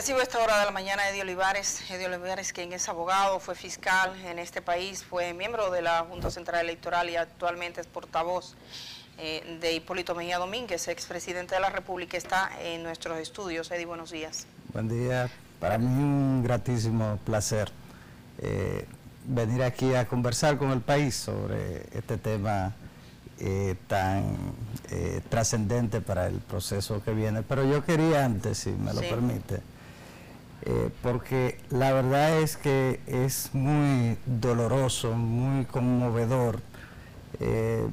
Recibo esta hora de la mañana a Eddie Olivares. Eddie Olivares, quien es abogado, fue fiscal en este país, fue miembro de la Junta Central Electoral y actualmente es portavoz eh, de Hipólito Mejía Domínguez, expresidente de la República, está en nuestros estudios. Eddie, buenos días. Buen día. Para mí un gratísimo placer eh, venir aquí a conversar con el país sobre este tema eh, tan trascendente para el proceso que viene. Pero yo quería antes, si me lo permite, eh, porque la verdad es que es muy doloroso, muy conmovedor eh,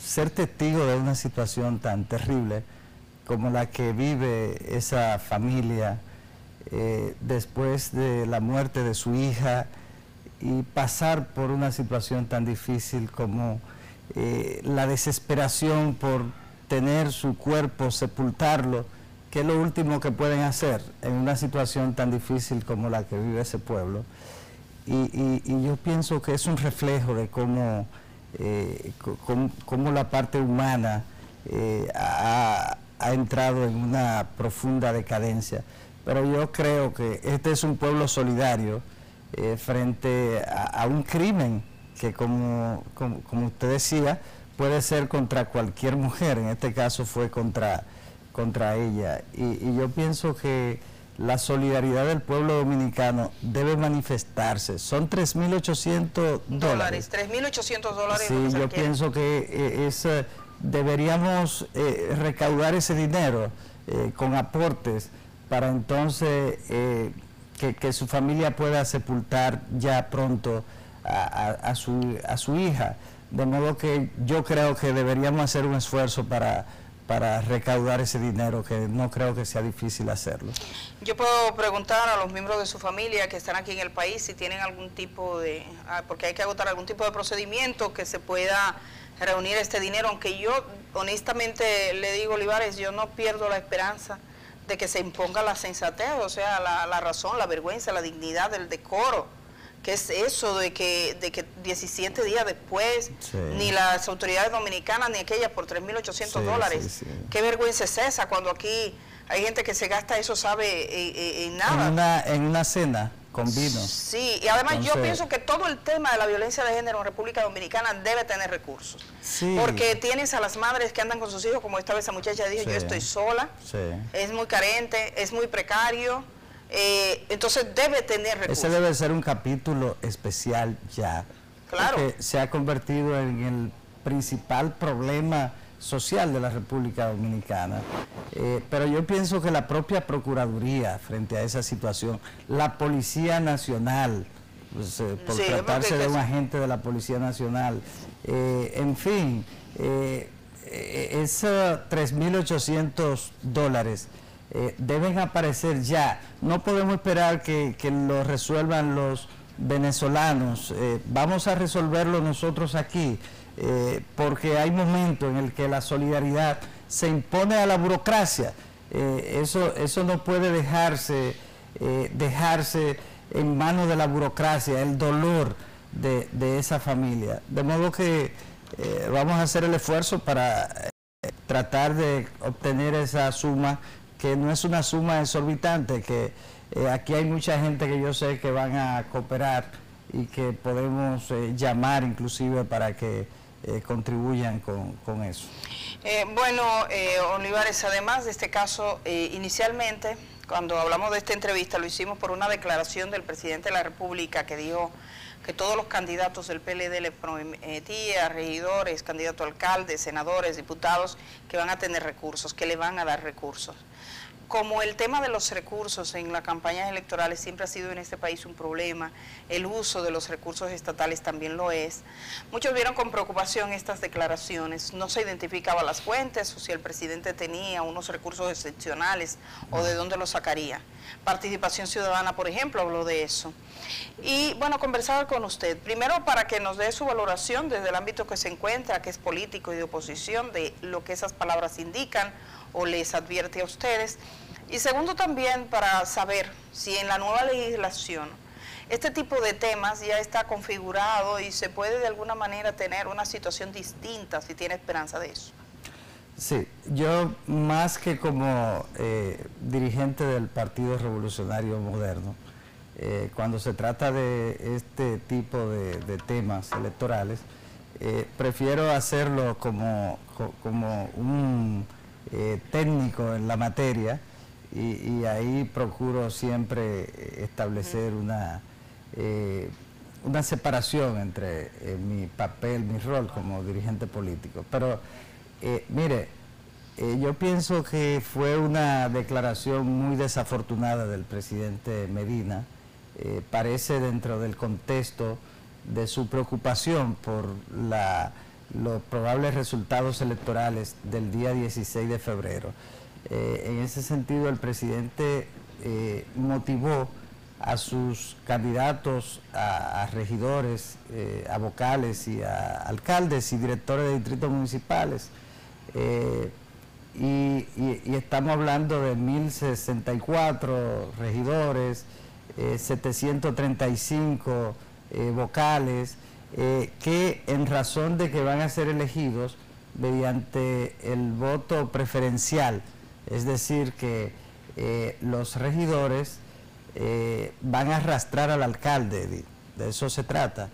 ser testigo de una situación tan terrible como la que vive esa familia eh, después de la muerte de su hija y pasar por una situación tan difícil como la desesperación por tener su cuerpo, sepultarlo, ¿Qué es lo último que pueden hacer en una situación tan difícil como la que vive ese pueblo? Y, yo pienso que es un reflejo de cómo, eh, la parte humana eh, ha, entrado en una profunda decadencia. Pero yo creo que este es un pueblo solidario eh, frente a, un crimen que, como, como usted decía, puede ser contra cualquier mujer. En este caso fue contra contra ella. Y, yo pienso que la solidaridad del pueblo dominicano debe manifestarse. Son 3.800 dólares. 3.800 dólares. Sí, yo pienso que eh, es, eh, deberíamos eh, recaudar ese dinero con aportes para entonces que, su familia pueda sepultar ya pronto a, su, a su hija. De modo que yo creo que deberíamos hacer un esfuerzo para para recaudar ese dinero, que no creo que sea difícil hacerlo. Yo puedo preguntar a los miembros de su familia que están aquí en el país si tienen algún tipo de, ah, porque hay que agotar algún tipo de procedimiento que se pueda reunir este dinero, aunque yo honestamente le digo, Olivares, yo no pierdo la esperanza de que se imponga la sensatez, o sea, la, la razón, la vergüenza, la dignidad, el decoro ¿Qué es eso de que, de que 17 días después ni las autoridades dominicanas ni aquellas por 3.800 dólares? ¿Qué vergüenza es esa cuando aquí hay gente que se gasta eso, sabe, eh, eh, en nada? En una, en una cena con vino. Sí, y además yo pienso que todo el tema de la violencia de género en República Dominicana debe tener recursos. Porque tienes a las madres que andan con sus hijos, como esta vez esa muchacha dijo, yo estoy sola, es muy carente, es muy precario eh, entonces debe tener recursos. Ese debe ser un capítulo especial ya. Claro. Porque se ha convertido en el principal problema social de la República Dominicana. Eh, pero yo pienso que la propia Procuraduría, frente a esa situación, la Policía Nacional, pues, eh, por tratarse de un agente de la Policía Nacional, en fin, esos 3.800 dólares eh, deben aparecer ya. No podemos esperar que, lo resuelvan los venezolanos. Eh, vamos a resolverlo nosotros aquí, eh, porque hay momentos en el que la solidaridad se impone a la burocracia. eso, eso no puede dejarse, dejarse en manos de la burocracia, el dolor de, de esa familia. De modo que vamos a hacer el esfuerzo para tratar de obtener esa suma que no es una suma exorbitante, que eh, aquí hay mucha gente que yo sé que van a cooperar y que podemos eh, llamar inclusive para que eh, contribuyan con, eso. bueno, Olivares, además de este caso, inicialmente, cuando hablamos de esta entrevista, lo hicimos por una declaración del presidente de la República que dijo que todos los candidatos del PLD le prometía, regidores, candidatos a alcaldes, senadores, diputados, que van a tener recursos, que le van a dar recursos como el tema de los recursos en las campañas electorales siempre ha sido en este país un problema, el uso de los recursos estatales también lo es, muchos vieron con preocupación estas declaraciones, no se identificaba las fuentes o si el presidente tenía unos recursos excepcionales o de dónde los sacaría. Participación Ciudadana, por ejemplo, habló de eso. Y bueno, conversar con usted, primero para que nos dé su valoración desde el ámbito que se encuentra, que es político y de oposición, de lo que esas palabras indican, o les advierte a ustedes. Y segundo también para saber si en la nueva legislación este tipo de temas ya está configurado y se puede de alguna manera tener una situación distinta si tiene esperanza de eso. Sí, yo más que como eh, dirigente del Partido Revolucionario Moderno, eh, cuando se trata de este tipo de, temas electorales, eh, prefiero hacerlo como, como un técnico en la materia y, ahí procuro siempre establecer una, una separación entre mi papel, mi rol como dirigente político. Pero eh, mire, eh, yo pienso que fue una declaración muy desafortunada del presidente Medina. Eh, parece dentro del contexto de su preocupación por los probables resultados electorales del día 16 de febrero. en ese sentido, el presidente motivó a sus candidatos a, regidores, a vocales y a alcaldes y directores de distritos municipales eh, y, estamos hablando de 1.064 regidores, 735 eh, eh, que en razón de que van a ser elegidos mediante el voto preferencial, es decir, que los regidores van a arrastrar al alcalde, de eso se trata.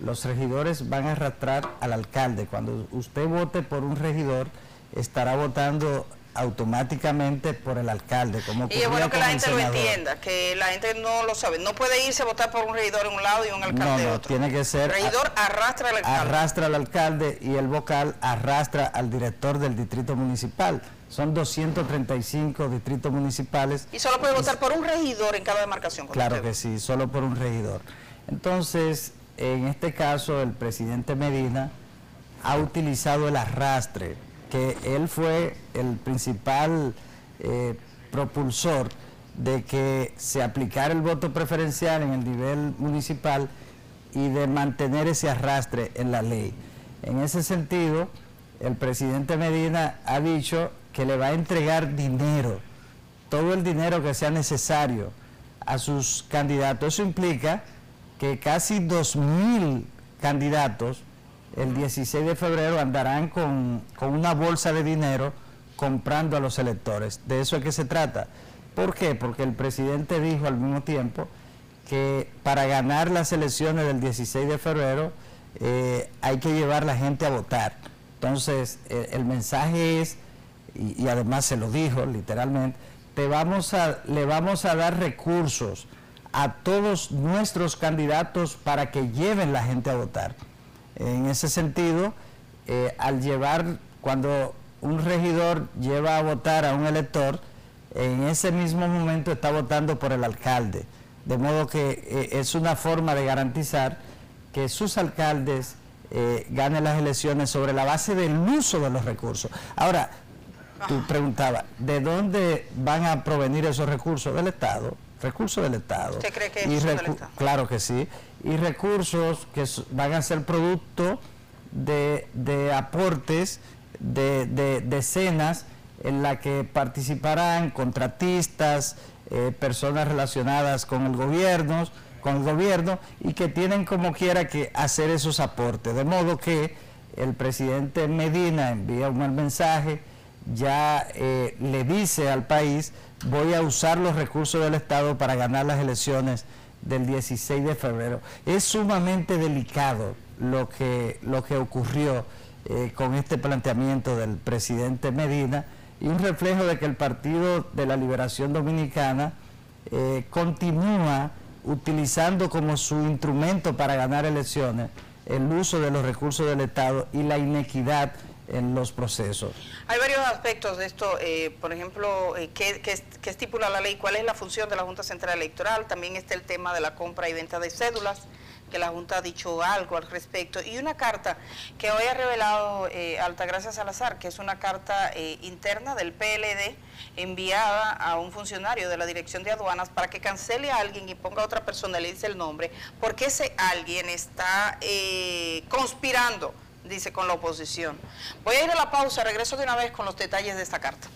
Los regidores van a arrastrar al alcalde. Cuando usted vote por un regidor, estará votando automáticamente por el alcalde. Como y es bueno que la gente lo entienda, que la gente no lo sabe. No puede irse a votar por un regidor en un lado y un alcalde en otro. tiene que ser... El regidor arrastra al alcalde. Arrastra al alcalde y el vocal arrastra al director del distrito municipal. Son 235 distritos municipales. Y solo puede votar por un regidor en cada demarcación. Claro que sí, solo por un regidor. Entonces, en este caso, el presidente Medina ha utilizado el arrastre, que él fue el principal eh, propulsor de que se aplicara el voto preferencial en el nivel municipal y de mantener ese arrastre en la ley. En ese sentido, el presidente Medina ha dicho que le va a entregar dinero, todo el dinero que sea necesario a sus candidatos. Eso implica que casi 2.000 candidatos el 16 de febrero andarán con, una bolsa de dinero comprando a los electores. De eso es que se trata. ¿Por qué? Porque el presidente dijo al mismo tiempo que para ganar las elecciones del 16 de febrero eh, hay que llevar la gente a votar. Entonces, eh, el mensaje es, y, y, además se lo dijo literalmente, te vamos a, le vamos a dar recursos a todos nuestros candidatos para que lleven la gente a votar. En ese sentido, eh, al llevar, cuando un regidor lleva a votar a un elector, en ese mismo momento está votando por el alcalde. De modo que eh, es una forma de garantizar que sus alcaldes eh, ganen las elecciones sobre la base del uso de los recursos. Ahora, tú preguntabas, ¿de dónde van a provenir esos recursos? Del Estado recursos del Estado. ¿Usted cree que es del Estado? Claro que sí. Y recursos que van a ser producto de, aportes de, de, de, en la que participarán contratistas, eh, personas relacionadas con el gobierno, con el gobierno y que tienen como quiera que hacer esos aportes. De modo que el presidente Medina envía un mensaje, ya eh, le dice al país voy a usar los recursos del Estado para ganar las elecciones del 16 de febrero. Es sumamente delicado lo que, lo que ocurrió eh, con este planteamiento del presidente Medina y un reflejo de que el Partido de la Liberación Dominicana eh, continúa utilizando como su instrumento para ganar elecciones el uso de los recursos del Estado y la inequidad en los procesos. Hay varios aspectos de esto, eh, por ejemplo, eh, ¿qué, estipula la ley? ¿Cuál es la función de la Junta Central Electoral? También está el tema de la compra y venta de cédulas, que la Junta ha dicho algo al respecto. Y una carta que hoy ha revelado eh, Altagracia Salazar, que es una carta eh, interna del PLD enviada a un funcionario de la Dirección de Aduanas para que cancele a alguien y ponga a otra persona, le dice el nombre, porque ese alguien está conspirando dice, con la oposición. Voy a ir a la pausa, regreso de una vez con los detalles de esta carta.